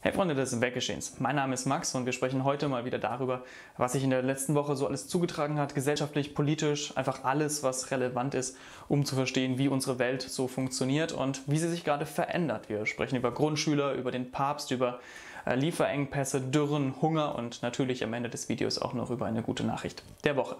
Hey Freunde des Weggeschehens, mein Name ist Max und wir sprechen heute mal wieder darüber, was sich in der letzten Woche so alles zugetragen hat, gesellschaftlich, politisch, einfach alles, was relevant ist, um zu verstehen, wie unsere Welt so funktioniert und wie sie sich gerade verändert. Wir sprechen über Grundschüler, über den Papst, über äh, Lieferengpässe, Dürren, Hunger und natürlich am Ende des Videos auch noch über eine gute Nachricht der Woche.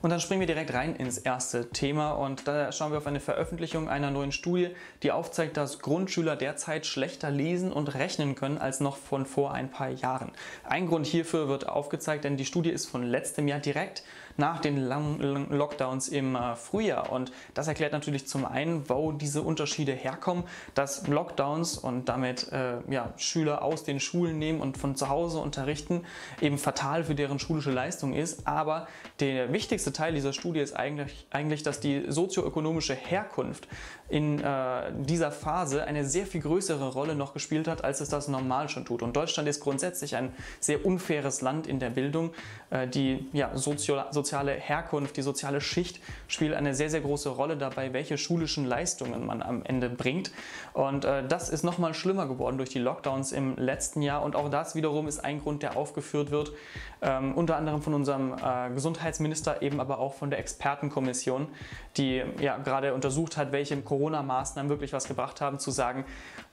Und dann springen wir direkt rein ins erste Thema. Und da schauen wir auf eine Veröffentlichung einer neuen Studie, die aufzeigt, dass Grundschüler derzeit schlechter lesen und rechnen können als noch von vor ein paar Jahren. Ein Grund hierfür wird aufgezeigt, denn die Studie ist von letztem Jahr direkt nach den langen Lockdowns im äh, Frühjahr. Und das erklärt natürlich zum einen, wo diese Unterschiede herkommen, dass Lockdowns und damit äh, ja, Schüler aus den Schulen nehmen und von zu Hause unterrichten eben fatal für deren schulische Leistung ist, aber der wichtigste wichtigste Teil dieser Studie ist eigentlich, eigentlich dass die sozioökonomische Herkunft in äh, dieser Phase eine sehr viel größere Rolle noch gespielt hat, als es das normal schon tut. Und Deutschland ist grundsätzlich ein sehr unfaires Land in der Bildung. Äh, die ja, sozio soziale Herkunft, die soziale Schicht spielt eine sehr, sehr große Rolle dabei, welche schulischen Leistungen man am Ende bringt. Und äh, das ist nochmal schlimmer geworden durch die Lockdowns im letzten Jahr. Und auch das wiederum ist ein Grund, der aufgeführt wird, ähm, unter anderem von unserem äh, Gesundheitsminister eben aber auch von der Expertenkommission, die ja gerade untersucht hat, welche Corona-Maßnahmen wirklich was gebracht haben, zu sagen,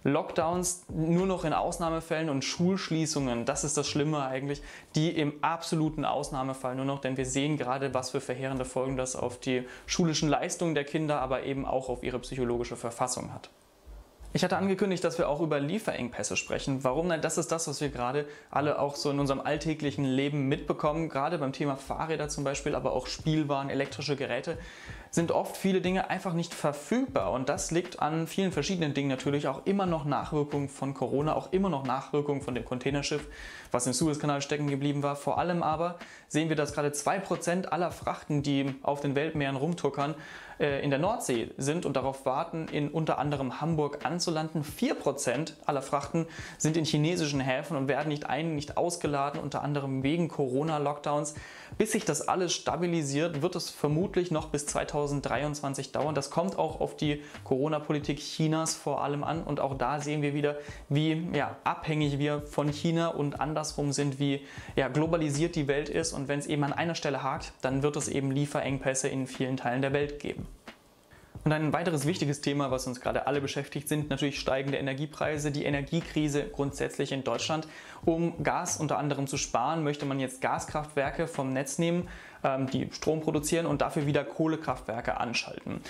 Lockdowns nur noch in Ausnahmefällen und Schulschließungen, das ist das Schlimme eigentlich, die im absoluten Ausnahmefall nur noch, denn wir sehen gerade, was für verheerende Folgen das auf die schulischen Leistungen der Kinder, aber eben auch auf ihre psychologische Verfassung hat. Ich hatte angekündigt, dass wir auch über Lieferengpässe sprechen. Warum? Nein, das ist das, was wir gerade alle auch so in unserem alltäglichen Leben mitbekommen. Gerade beim Thema Fahrräder zum Beispiel, aber auch Spielwaren, elektrische Geräte sind oft viele Dinge einfach nicht verfügbar. Und das liegt an vielen verschiedenen Dingen natürlich. Auch immer noch Nachwirkungen von Corona, auch immer noch Nachwirkungen von dem Containerschiff, was im Suezkanal stecken geblieben war. Vor allem aber sehen wir, dass gerade 2% aller Frachten, die auf den Weltmeeren rumtuckern, äh, in der Nordsee sind und darauf warten, in unter anderem Hamburg anzulanden. 4% aller Frachten sind in chinesischen Häfen und werden nicht ein, nicht ausgeladen, unter anderem wegen Corona-Lockdowns. Bis sich das alles stabilisiert, wird es vermutlich noch bis 2023 dauern. Das kommt auch auf die Corona-Politik Chinas vor allem an und auch da sehen wir wieder, wie ja, abhängig wir von China und andersrum sind, wie ja, globalisiert die Welt ist und wenn es eben an einer Stelle hakt, dann wird es eben Lieferengpässe in vielen Teilen der Welt geben. Und ein weiteres wichtiges Thema, was uns gerade alle beschäftigt, sind natürlich steigende Energiepreise, die Energiekrise grundsätzlich in Deutschland. Um Gas unter anderem zu sparen, möchte man jetzt Gaskraftwerke vom Netz nehmen, ähm, die Strom produzieren und dafür wieder Kohlekraftwerke anschalten.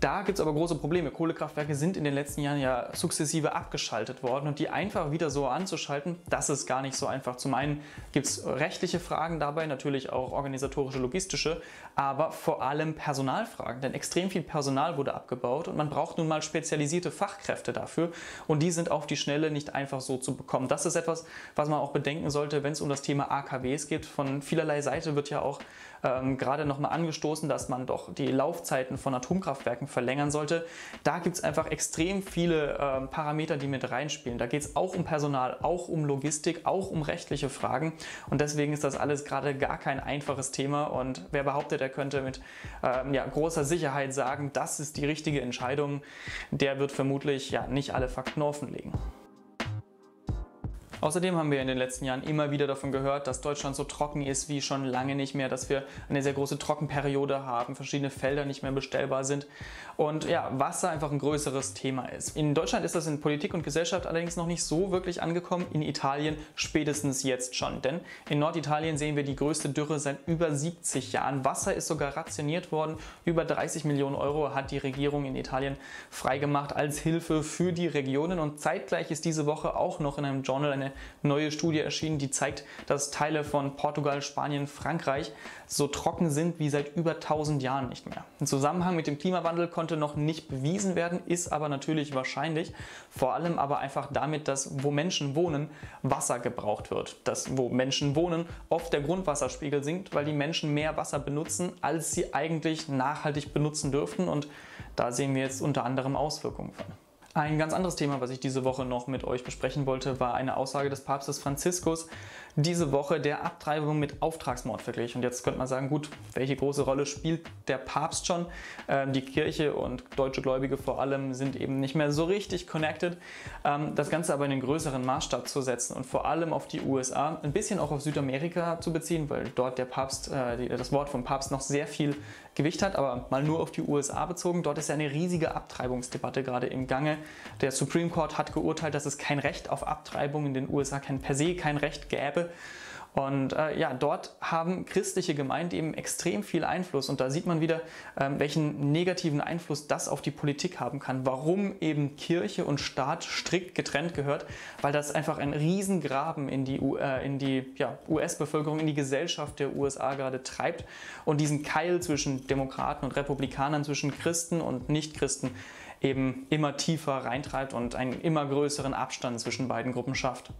Da gibt es aber große Probleme. Kohlekraftwerke sind in den letzten Jahren ja sukzessive abgeschaltet worden und die einfach wieder so anzuschalten, das ist gar nicht so einfach. Zum einen gibt es rechtliche Fragen dabei, natürlich auch organisatorische, logistische, aber vor allem Personalfragen, denn extrem viel Personal wurde abgebaut und man braucht nun mal spezialisierte Fachkräfte dafür und die sind auf die Schnelle nicht einfach so zu bekommen. Das ist etwas, was man auch bedenken sollte, wenn es um das Thema AKWs geht. Von vielerlei Seite wird ja auch ähm, gerade nochmal angestoßen, dass man doch die Laufzeiten von Atomkraftwerken verlängern sollte. Da gibt es einfach extrem viele ähm, Parameter, die mit reinspielen. Da geht es auch um Personal, auch um Logistik, auch um rechtliche Fragen. Und deswegen ist das alles gerade gar kein einfaches Thema. Und wer behauptet, er könnte mit ähm, ja, großer Sicherheit sagen, das ist die richtige Entscheidung, der wird vermutlich ja nicht alle Fakten offenlegen. Außerdem haben wir in den letzten Jahren immer wieder davon gehört, dass Deutschland so trocken ist wie schon lange nicht mehr, dass wir eine sehr große Trockenperiode haben, verschiedene Felder nicht mehr bestellbar sind und ja, Wasser einfach ein größeres Thema ist. In Deutschland ist das in Politik und Gesellschaft allerdings noch nicht so wirklich angekommen, in Italien spätestens jetzt schon, denn in Norditalien sehen wir die größte Dürre seit über 70 Jahren. Wasser ist sogar rationiert worden, über 30 Millionen Euro hat die Regierung in Italien freigemacht als Hilfe für die Regionen und zeitgleich ist diese Woche auch noch in einem Journal eine neue Studie erschienen, die zeigt, dass Teile von Portugal, Spanien, Frankreich so trocken sind wie seit über 1000 Jahren nicht mehr. Ein Zusammenhang mit dem Klimawandel konnte noch nicht bewiesen werden, ist aber natürlich wahrscheinlich. Vor allem aber einfach damit, dass wo Menschen wohnen, Wasser gebraucht wird. Dass wo Menschen wohnen, oft der Grundwasserspiegel sinkt, weil die Menschen mehr Wasser benutzen, als sie eigentlich nachhaltig benutzen dürften. Und da sehen wir jetzt unter anderem Auswirkungen von. Ein ganz anderes Thema, was ich diese Woche noch mit euch besprechen wollte, war eine Aussage des Papstes Franziskus, diese Woche der Abtreibung mit Auftragsmord verglichen. Und jetzt könnte man sagen, gut, welche große Rolle spielt der Papst schon? Ähm, die Kirche und deutsche Gläubige vor allem sind eben nicht mehr so richtig connected. Ähm, das Ganze aber in den größeren Maßstab zu setzen und vor allem auf die USA, ein bisschen auch auf Südamerika zu beziehen, weil dort der Papst, äh, das Wort vom Papst noch sehr viel Gewicht hat, aber mal nur auf die USA bezogen. Dort ist ja eine riesige Abtreibungsdebatte gerade im Gange. Der Supreme Court hat geurteilt, dass es kein Recht auf Abtreibung in den USA kein per se kein Recht gäbe. Und äh, ja, dort haben christliche Gemeinden eben extrem viel Einfluss. Und da sieht man wieder, ähm, welchen negativen Einfluss das auf die Politik haben kann. Warum eben Kirche und Staat strikt getrennt gehört, weil das einfach ein Riesengraben in die, äh, in die ja, US-Bevölkerung, in die Gesellschaft der USA gerade treibt und diesen Keil zwischen Demokraten und Republikanern, zwischen Christen und Nichtchristen eben immer tiefer reintreibt und einen immer größeren Abstand zwischen beiden Gruppen schafft.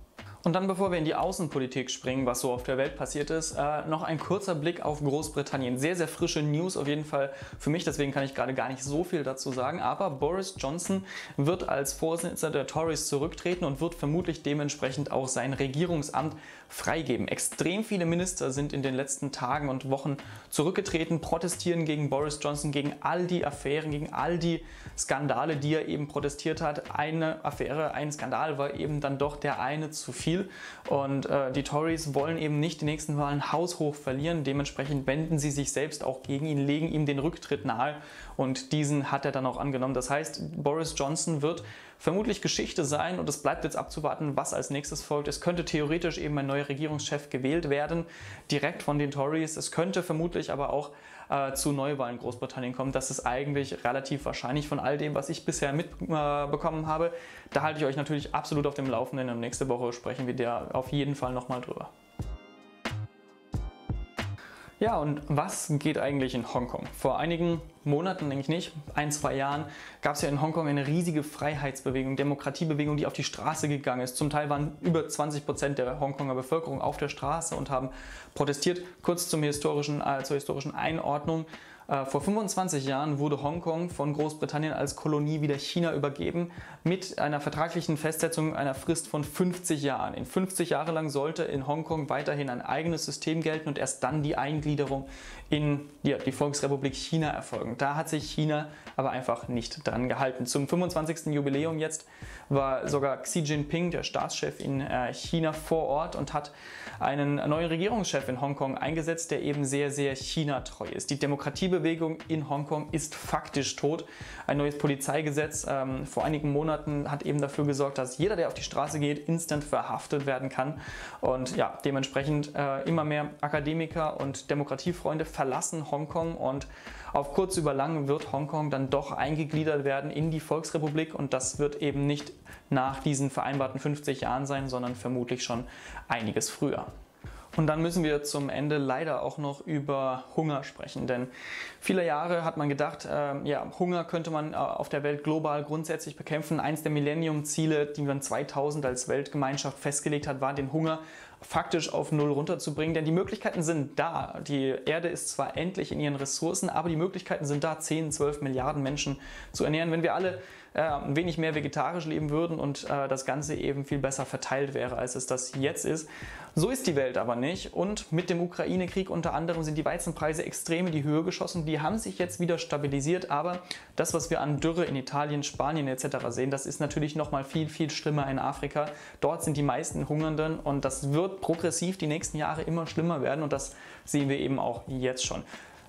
Und dann, bevor wir in die Außenpolitik springen, was so auf der Welt passiert ist, äh, noch ein kurzer Blick auf Großbritannien. Sehr, sehr frische News auf jeden Fall für mich, deswegen kann ich gerade gar nicht so viel dazu sagen. Aber Boris Johnson wird als Vorsitzender der Tories zurücktreten und wird vermutlich dementsprechend auch sein Regierungsamt freigeben. Extrem viele Minister sind in den letzten Tagen und Wochen zurückgetreten, protestieren gegen Boris Johnson, gegen all die Affären, gegen all die Skandale, die er eben protestiert hat. Eine Affäre, ein Skandal war eben dann doch der eine zu viel viel. Und äh, die Tories wollen eben nicht die nächsten Wahlen haushoch verlieren. Dementsprechend wenden sie sich selbst auch gegen ihn, legen ihm den Rücktritt nahe. Und diesen hat er dann auch angenommen. Das heißt, Boris Johnson wird vermutlich Geschichte sein und es bleibt jetzt abzuwarten, was als nächstes folgt. Es könnte theoretisch eben ein neuer Regierungschef gewählt werden, direkt von den Tories. Es könnte vermutlich aber auch äh, zu Neuwahlen in Großbritannien kommen. Das ist eigentlich relativ wahrscheinlich von all dem, was ich bisher mitbekommen äh, habe. Da halte ich euch natürlich absolut auf dem Laufenden und nächste Woche sprechen wir da auf jeden Fall nochmal drüber. Ja, und was geht eigentlich in Hongkong? Vor einigen Monaten, denke ich nicht, ein, zwei Jahren, gab es ja in Hongkong eine riesige Freiheitsbewegung, Demokratiebewegung, die auf die Straße gegangen ist. Zum Teil waren über 20 Prozent der Hongkonger Bevölkerung auf der Straße und haben protestiert. Kurz zum historischen, äh, zur historischen Einordnung. Äh, vor 25 Jahren wurde Hongkong von Großbritannien als Kolonie wieder China übergeben mit einer vertraglichen Festsetzung einer Frist von 50 Jahren. In 50 Jahre lang sollte in Hongkong weiterhin ein eigenes System gelten und erst dann die Eingliederung in ja, die Volksrepublik China erfolgen. Da hat sich China aber einfach nicht dran gehalten. Zum 25. Jubiläum jetzt war sogar Xi Jinping, der Staatschef in äh, China, vor Ort und hat einen neuen Regierungschef in Hongkong eingesetzt, der eben sehr, sehr China-treu ist. Die Demokratiebewegung in Hongkong ist faktisch tot. Ein neues Polizeigesetz ähm, vor einigen Monaten hat eben dafür gesorgt, dass jeder, der auf die Straße geht, instant verhaftet werden kann. Und ja, dementsprechend äh, immer mehr Akademiker und Demokratiefreunde verlassen Hongkong und auf kurz über lang wird Hongkong dann doch eingegliedert werden in die Volksrepublik und das wird eben nicht nach diesen vereinbarten 50 Jahren sein, sondern vermutlich schon einiges früher. Und dann müssen wir zum Ende leider auch noch über Hunger sprechen, denn viele Jahre hat man gedacht, äh, ja, Hunger könnte man äh, auf der Welt global grundsätzlich bekämpfen. Eins der Millennium-Ziele, die man 2000 als Weltgemeinschaft festgelegt hat, war den Hunger faktisch auf Null runterzubringen, denn die Möglichkeiten sind da. Die Erde ist zwar endlich in ihren Ressourcen, aber die Möglichkeiten sind da, 10, 12 Milliarden Menschen zu ernähren. Wenn wir alle äh, ein wenig mehr vegetarisch leben würden und äh, das Ganze eben viel besser verteilt wäre, als es das jetzt ist. So ist die Welt aber nicht und mit dem Ukraine-Krieg unter anderem sind die Weizenpreise extrem in die Höhe geschossen. Die haben sich jetzt wieder stabilisiert, aber das, was wir an Dürre in Italien, Spanien etc. sehen, das ist natürlich noch mal viel, viel schlimmer in Afrika. Dort sind die meisten Hungernden und das wird progressiv die nächsten Jahre immer schlimmer werden und das sehen wir eben auch jetzt schon.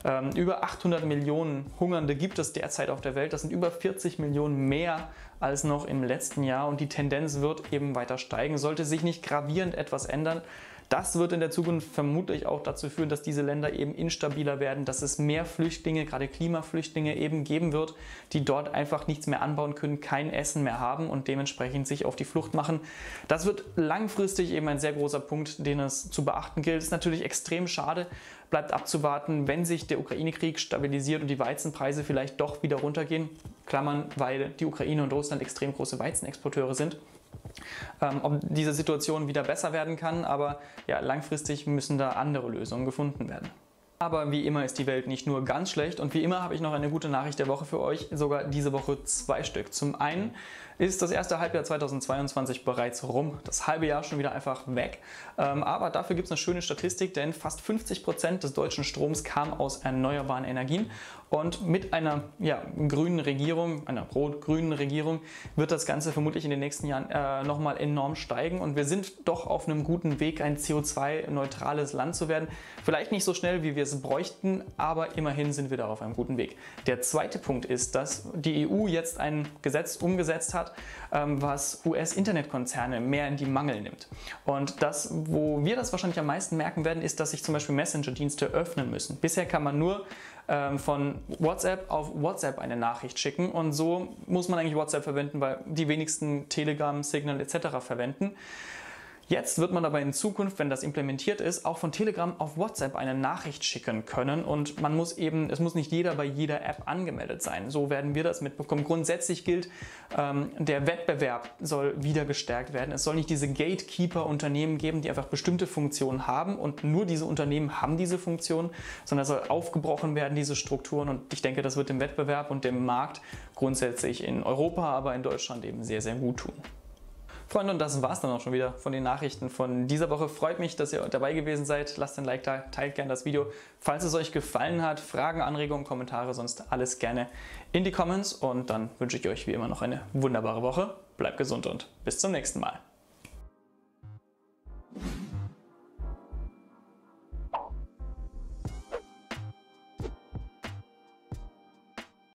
Ähm, über 800 Millionen Hungernde gibt es derzeit auf der Welt. Das sind über 40 Millionen mehr als noch im letzten Jahr und die Tendenz wird eben weiter steigen. Sollte sich nicht gravierend etwas ändern, das wird in der Zukunft vermutlich auch dazu führen, dass diese Länder eben instabiler werden, dass es mehr Flüchtlinge, gerade Klimaflüchtlinge eben geben wird, die dort einfach nichts mehr anbauen können, kein Essen mehr haben und dementsprechend sich auf die Flucht machen. Das wird langfristig eben ein sehr großer Punkt, den es zu beachten gilt. Ist natürlich extrem schade, bleibt abzuwarten, wenn sich der Ukraine-Krieg stabilisiert und die Weizenpreise vielleicht doch wieder runtergehen. Klammern, weil die Ukraine und Russland extrem große Weizenexporteure sind ähm, ob diese Situation wieder besser werden kann, aber ja, langfristig müssen da andere Lösungen gefunden werden. Aber wie immer ist die Welt nicht nur ganz schlecht und wie immer habe ich noch eine gute Nachricht der Woche für euch, sogar diese Woche zwei Stück. Zum einen ist das erste Halbjahr 2022 bereits rum. Das halbe Jahr schon wieder einfach weg. Ähm, aber dafür gibt es eine schöne Statistik, denn fast 50 Prozent des deutschen Stroms kam aus erneuerbaren Energien. Und mit einer ja, grünen Regierung, einer rot-grünen Regierung, wird das Ganze vermutlich in den nächsten Jahren äh, nochmal enorm steigen. Und wir sind doch auf einem guten Weg, ein CO2-neutrales Land zu werden. Vielleicht nicht so schnell, wie wir es bräuchten, aber immerhin sind wir da auf einem guten Weg. Der zweite Punkt ist, dass die EU jetzt ein Gesetz umgesetzt hat, ähm, was US-Internetkonzerne mehr in die Mangel nimmt. Und das, wo wir das wahrscheinlich am meisten merken werden, ist, dass sich zum Beispiel Messenger-Dienste öffnen müssen. Bisher kann man nur ähm, von WhatsApp auf WhatsApp eine Nachricht schicken und so muss man eigentlich WhatsApp verwenden, weil die wenigsten Telegram, Signal etc. verwenden. Jetzt wird man aber in Zukunft, wenn das implementiert ist, auch von Telegram auf WhatsApp eine Nachricht schicken können und man muss eben, es muss nicht jeder bei jeder App angemeldet sein. So werden wir das mitbekommen. Grundsätzlich gilt, ähm, der Wettbewerb soll wieder gestärkt werden. Es soll nicht diese Gatekeeper-Unternehmen geben, die einfach bestimmte Funktionen haben und nur diese Unternehmen haben diese Funktion, sondern es soll aufgebrochen werden, diese Strukturen und ich denke, das wird dem Wettbewerb und dem Markt grundsätzlich in Europa, aber in Deutschland eben sehr, sehr gut tun. Freunde, und das war es dann auch schon wieder von den Nachrichten von dieser Woche. Freut mich, dass ihr dabei gewesen seid. Lasst ein Like da, teilt gerne das Video. Falls es euch gefallen hat, Fragen, Anregungen, Kommentare, sonst alles gerne in die Comments. Und dann wünsche ich euch wie immer noch eine wunderbare Woche. Bleibt gesund und bis zum nächsten Mal.